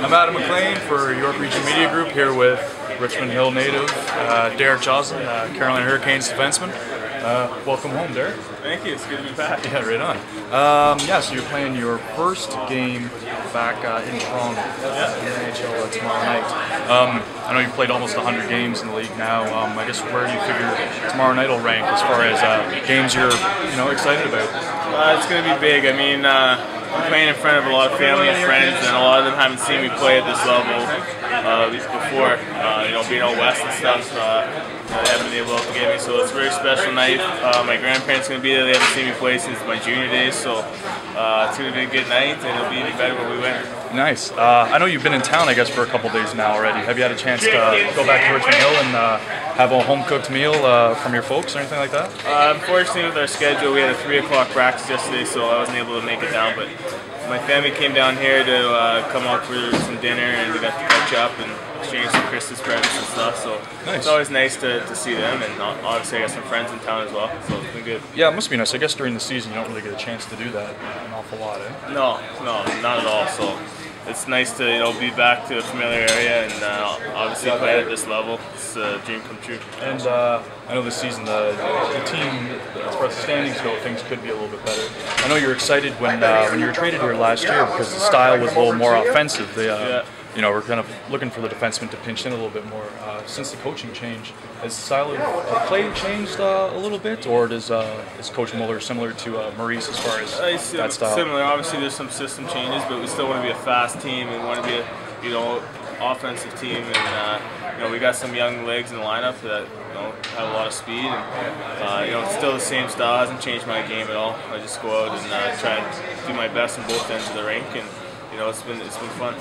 I'm Adam McLean for York Region Media Group here with Richmond Hill native uh, Derek Joslin, uh, Carolina Hurricanes defenseman. Uh, welcome home, Derek. Thank you. It's good to be back. Yeah, right on. Um, yeah, so you're playing your first game back uh, in Toronto yeah. in the NHL uh, tomorrow night. Um, I know you've played almost 100 games in the league now. Um, I guess where do you figure tomorrow night will rank as far as uh, games you're you know excited about? Uh, it's going to be big. I mean, uh, playing in front of a lot of family and friends, and a lot of them haven't seen me play at this level uh, before. Uh, you know, being out west and stuff, uh, they haven't been able to get me. So it's a very special night. Uh, my grandparents are going to be there. They haven't seen me play since my junior days, so uh, it's going to be a good night, and it'll be even better when we win. Nice. Uh, I know you've been in town, I guess, for a couple days now already. Have you had a chance to go back to Richmond Hill and uh, have a home cooked meal uh, from your folks or anything like that? Uh, unfortunately, with our schedule, we had a 3 o'clock practice yesterday, so I wasn't able to make it down. But my family came down here to uh, come out for some dinner, and we got to catch up and exchange some Christmas presents and stuff. So nice. it's always nice to, to see them, and obviously I got some friends in town as well, so it's been good. Yeah, it must be nice. I guess during the season you don't really get a chance to do that an awful lot, eh? No, no, not at all. So it's nice to you know be back to a familiar area and uh, obviously play at this level. It's a dream come true. And uh, I know this season the, the team, as far as the standings go, things could be a little bit better. I know you're excited when uh, when you were traded here last year because the style was a little more offensive. The, uh, yeah. You know, we're kind of looking for the defenseman to pinch in a little bit more. Uh, since the coaching change, has the style of play changed uh, a little bit, or does uh, is Coach Muller similar to uh, Maurice as far as uh, that style? Similar. Obviously, there's some system changes, but we still want to be a fast team and want to be a you know offensive team. And uh, you know, we got some young legs in the lineup that you know have a lot of speed. And uh, you know, it's still the same style. It Hasn't changed my game at all. I just go out and uh, try and do my best in both ends of the rink, and you know, it's been it's been fun.